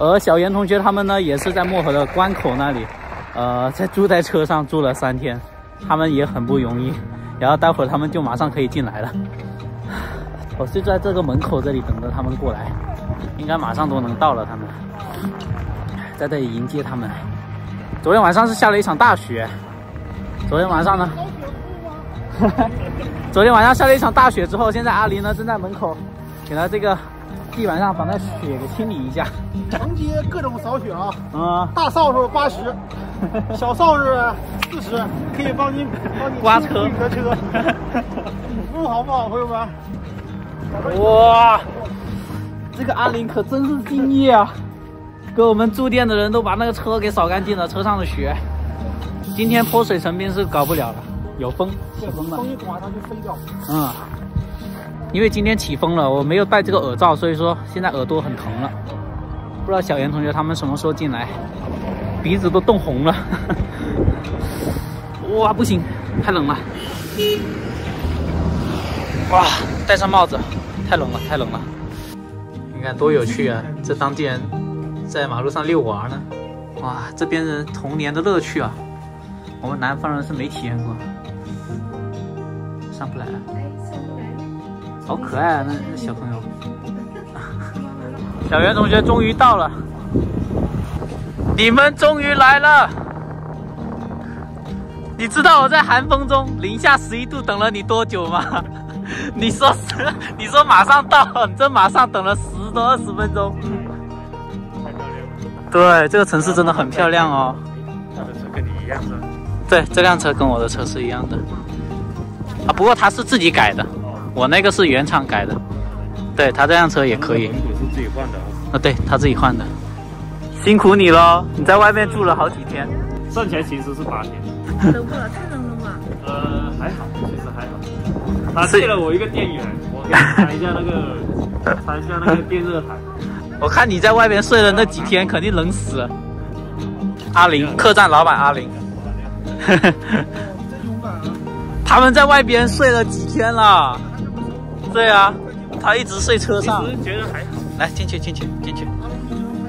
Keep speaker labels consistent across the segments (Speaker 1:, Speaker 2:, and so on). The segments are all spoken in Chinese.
Speaker 1: 而小严同学他们呢，也是在漠河的关口那里，呃，在住在车上住了三天，他们也很不容易。然后待会儿他们就马上可以进来了，我就在这个门口这里等着他们过来，应该马上都能到了。他们在这里迎接他们。昨天晚上是下了一场大雪，昨天晚上呢，哈 哈昨天晚上下了一场大雪之后，现在阿林呢正在门口给他这个。地板上把那雪给清理一下，
Speaker 2: 承接各种扫雪啊！啊，大扫帚八十，小扫帚四十，可以帮你帮你
Speaker 1: 刮车、
Speaker 2: 隔车，服务好不好，朋友们？
Speaker 1: 哇，这个阿林可真是敬业啊！给我们住店的人都把那个车给扫干净了，车上的雪。今天泼水成冰是搞不了了，有风，有风了，
Speaker 2: 风一刮它就飞掉。
Speaker 1: 嗯。因为今天起风了，我没有戴这个耳罩，所以说现在耳朵很疼了。不知道小严同学他们什么时候进来，鼻子都冻红了。哇，不行，太冷了。哇，戴上帽子，太冷了，太冷了。你看多有趣啊！这当地人在马路上遛娃呢。哇，这边人童年的乐趣啊，我们南方人是没体验过。上不来了。好可爱啊，那那小朋友。小袁同学终于到了，你们终于来了。你知道我在寒风中零下十一度等了你多久吗？你说是？你说马上到，你这马上等了十多二十分钟。太漂亮了。对，这个城市真的很漂亮哦。
Speaker 3: 他的车跟你一样的。
Speaker 1: 对，这辆车跟我的车是一样的。啊，不过他是自己改的。我那个是原厂改的，对他这辆车也可以。
Speaker 3: 轮毂是自己换的
Speaker 1: 啊？对他自己换的，辛苦你喽！你在外面住了好几天，
Speaker 3: 算起来其实是八天。
Speaker 4: 冷不冷？太冷了吗？
Speaker 3: 呃，还好，其实还好。他借了我一个电源，我给他插一下那个，插一下那个电热毯。
Speaker 1: 我看你在外面睡了那几天，肯定冷死了。阿林，客栈老板阿林。他们在外边睡了几天了？对啊，他一直睡车上。
Speaker 3: 觉得还好。
Speaker 1: 来，进去，进去，进去。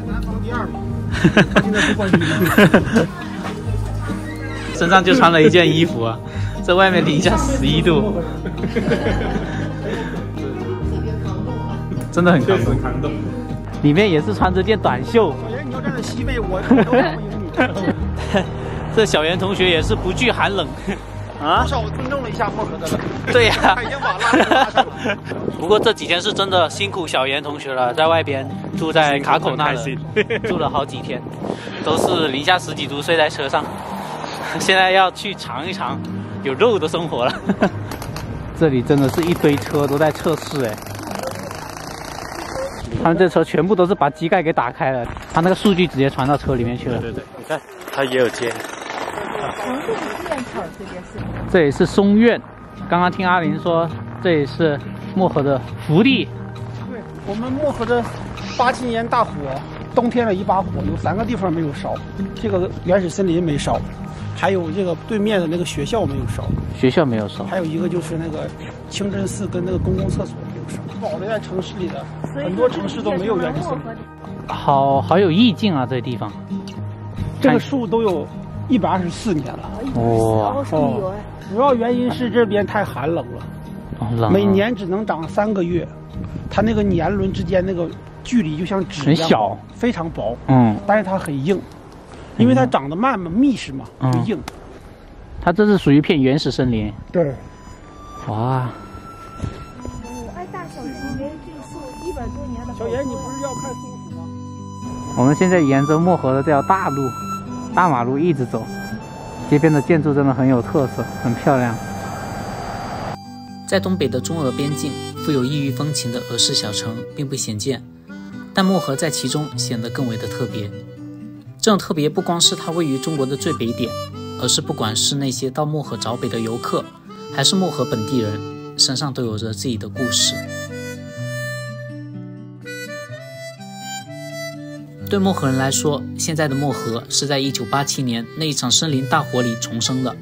Speaker 2: 南方第二名。
Speaker 1: 身上就穿了一件衣服啊，在外面零下十一度。真的很
Speaker 3: 抗冻。
Speaker 1: 里面也是穿着件短袖。
Speaker 2: 小袁，你要站在西北，我我欢迎你。
Speaker 1: 这小袁同学也是不惧寒冷。
Speaker 2: 啊，至少我尊重了一下漠河的人。
Speaker 1: 对呀，
Speaker 2: 他已经把拉上了。
Speaker 1: 不过这几天是真的辛苦小严同学了，在外边住在卡口那里，住了好几天，都是零下十几度睡在车上。现在要去尝一尝有肉的生活了。这里真的是一堆车都在测试哎，他们这车全部都是把机盖给打开了，他那个数据直接传到车里面去了。
Speaker 3: 对对对，你看，他也有接。
Speaker 1: 这里是松苑，刚刚听阿林说，这里是漠河的福地。
Speaker 2: 对我们漠河的八七年大火，冬天的一把火，有三个地方没有烧，这个原始森林没烧，还有这个对面的那个学校没有烧，
Speaker 1: 学校没有烧，
Speaker 2: 还有一个就是那个清真寺跟那个公共厕所没有烧。保留在城市里的很多城市都没有原始森林。
Speaker 1: 好好有意境啊，这地方，
Speaker 2: 这个树都有。一百二十四年了，哇！哦，主要原因是这边太寒冷了，每年只能长三个月，它那个年轮之间那个距离就像纸一样，
Speaker 1: 小，
Speaker 2: 非常薄，嗯，但是它很硬，因为它长得慢嘛，密实嘛，就硬。
Speaker 1: 它这是属于一片原始森林，
Speaker 2: 对，
Speaker 1: 哇！
Speaker 4: 我爱大小岩，这树一百多年的。
Speaker 2: 小严，你不是要看松鼠吗？
Speaker 1: 我们现在沿着漠河的这条大路。大马路一直走，街边的建筑真的很有特色，很漂亮。在东北的中俄边境，富有异域风情的俄式小城并不鲜见，但漠河在其中显得更为的特别。这种特别不光是它位于中国的最北点，而是不管是那些到漠河找北的游客，还是漠河本地人，身上都有着自己的故事。对漠河人来说，现在的漠河是在1987年那一场森林大火里重生的。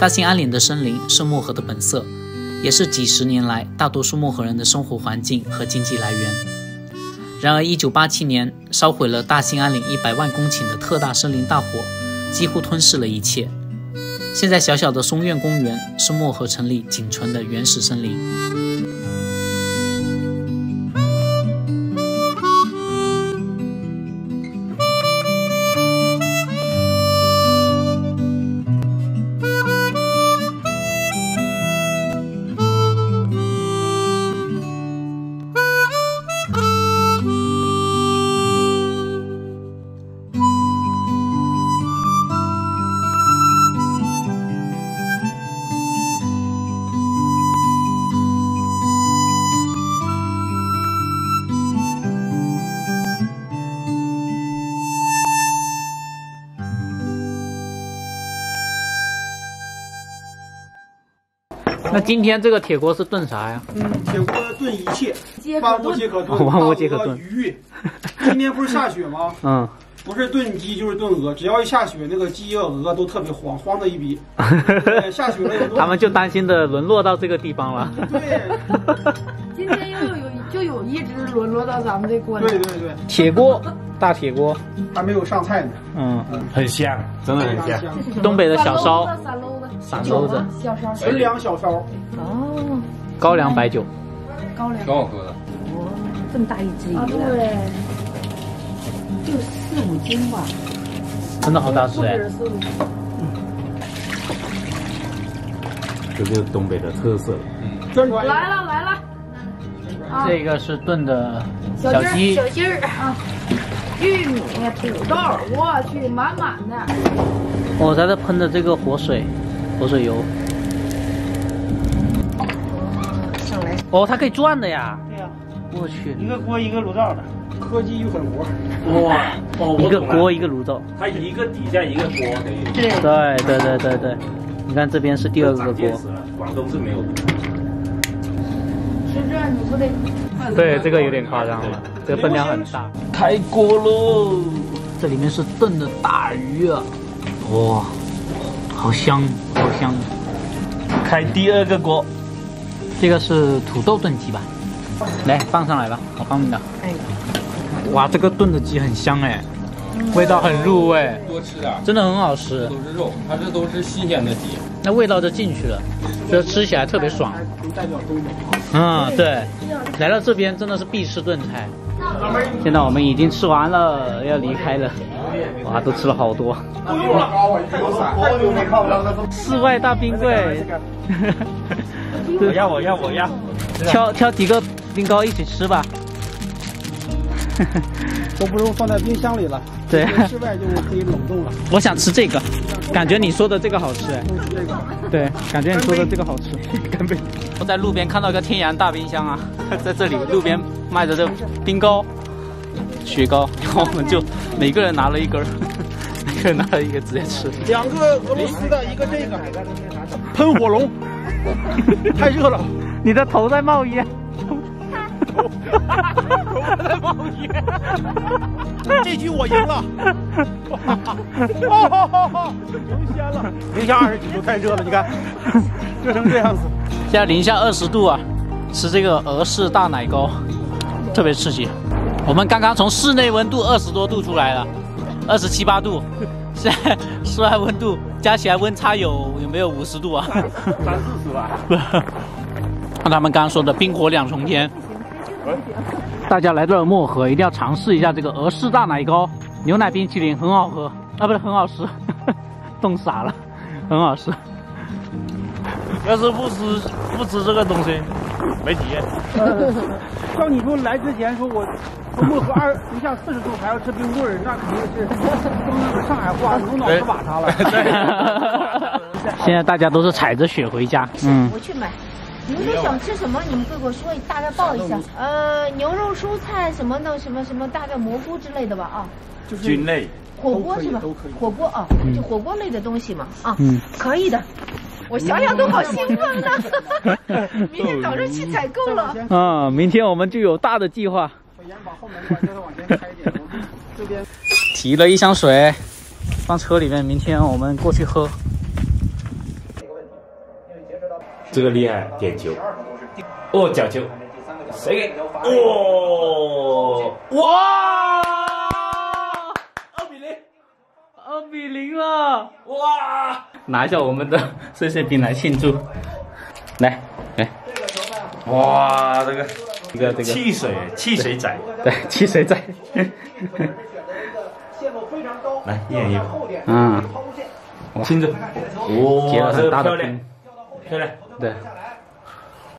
Speaker 1: 大兴安岭的森林是漠河的本色，也是几十年来大多数漠河人的生活环境和经济来源。然而，1987年烧毁了大兴安岭一百万公顷的特大森林大火，几乎吞噬了一切。现在小小的松苑公园是漠河城里仅存的原始森林。那今天这个铁锅是炖啥呀？
Speaker 2: 嗯，铁锅炖一切，
Speaker 4: 万
Speaker 2: 物皆可
Speaker 1: 炖，万物皆可炖。
Speaker 2: 鱼，今天不是下雪吗？嗯，不是炖鸡就是炖鹅，只要一下雪，那个鸡和鹅都特别慌，慌的一逼。下雪了，
Speaker 1: 他们就担心的沦落到这个地方了。
Speaker 2: 对，
Speaker 4: 今天又有就有一只沦落到咱们这锅
Speaker 2: 里。对对对，
Speaker 1: 铁锅，大铁锅，
Speaker 2: 还没有上菜呢。
Speaker 3: 嗯，很香，真的很香。
Speaker 1: 东北的小烧。
Speaker 4: 散篓子，小烧，
Speaker 2: 纯粮小烧，
Speaker 4: 哦，
Speaker 1: 高粱白酒，
Speaker 4: 高粱，
Speaker 3: 挺好喝的，
Speaker 4: 哇，这么大一只鱼，对，就四五斤吧，
Speaker 1: 真的好大只哎，
Speaker 3: 这就是东北的特色，
Speaker 4: 嗯，来了来了，
Speaker 1: 这个是炖的小鸡，
Speaker 4: 小鸡儿啊，玉米、土豆，我去，满满的，
Speaker 1: 我在这喷的这个活水。活水油，
Speaker 4: 上来
Speaker 1: 哦，它可以转的呀。
Speaker 2: 对呀，
Speaker 1: 我去，
Speaker 2: 一个锅一个炉灶的，科技与狠活。
Speaker 3: 哇，哦，
Speaker 1: 一个锅一个炉灶，
Speaker 3: 它一个底下一个锅。
Speaker 4: 对
Speaker 1: 对对对对对，你看这边是第二个锅。
Speaker 3: 广东是没有的。
Speaker 4: 是这，你不得。
Speaker 1: 对，这个有点夸张了，这个分量很大。
Speaker 3: 开锅喽！
Speaker 1: 这里面是炖的大鱼啊，哇。好香，好香！
Speaker 3: 开第二个锅，
Speaker 1: 这个是土豆炖鸡吧？来放上来吧，我帮你的。哎，哇，这个炖的鸡很香哎，味道很入味。
Speaker 3: 多吃点，
Speaker 1: 真的很好吃。
Speaker 3: 都是肉，它这都是新鲜的鸡，
Speaker 1: 那味道就进去了，就吃起来特别爽。嗯，对，来到这边真的是必吃炖菜。现在我们已经吃完了，要离开了。哇，都吃了好多。室外大冰柜。
Speaker 3: 我要，我要，我要。
Speaker 1: 挑挑几个冰糕一起吃吧。
Speaker 2: 都不用放在冰箱里了。
Speaker 1: 对。
Speaker 2: 室外就可以冷冻了。
Speaker 1: 我想吃这个，感觉你说的这个好吃哎。对，感觉你说的这个好吃。干杯！我在路边看到一个天然大冰箱啊，在这里路边卖的这冰糕。雪糕，然后我们就每个人拿了一根儿，每个人拿了一个直接吃。
Speaker 2: 两个俄罗斯的，一个这个，喷火龙，太热了，
Speaker 1: 你的头在冒烟。
Speaker 2: 头在冒烟。这局我赢了。哈哈哈！赢先了，零下二十几度太热了，你看，热成这样子。
Speaker 1: 现在零下二十度啊，吃这个俄式大奶糕，特别刺激。我们刚刚从室内温度二十多度出来了，二十七八度，现在室外温度加起来温差有有没有五十度啊？
Speaker 3: 三四十吧。
Speaker 1: 看他们刚刚说的冰火两重天。大家来到了漠河，一定要尝试一下这个俄式大奶糕，牛奶冰淇淋很好喝啊，不是很好吃，冻傻了，很好吃。
Speaker 3: 要是不吃不吃这个东西，没体验。
Speaker 2: 照你说来之前说我。漠河二零下四十度还要吃冰棍儿，那肯定是用那个上海话牛脑子瓦塌了。
Speaker 1: 现在大家都是踩着雪回家。
Speaker 4: 嗯，我去买。你们都想吃什么？你们跟我说，大概报一下。呃，牛肉、蔬菜什么的，什么什么，大概蘑菇之类的吧？啊，
Speaker 3: 就是菌类。
Speaker 4: 火锅是吧？火锅啊，就火锅类的东西嘛。啊，嗯可以的。我想想都好兴奋呢。明天早上去采购了。
Speaker 1: 啊，明天我们就有大的计划。
Speaker 2: 把后门关，再往前开一点。这边
Speaker 1: 提了一箱水，放车里面，明天我们过去喝。
Speaker 3: 这个厉害，点球。哦，角球。谁给？哦哇！二比零，
Speaker 1: 二比零了！哇！拿一下我们的碎碎冰来庆祝。来来，
Speaker 3: 哇，这个
Speaker 1: 这个这个。
Speaker 3: 汽水汽水仔，
Speaker 1: 对汽水仔。
Speaker 3: 来一人一个，
Speaker 1: 嗯，
Speaker 3: 亲自。哇，这个漂亮，漂亮，
Speaker 1: 对。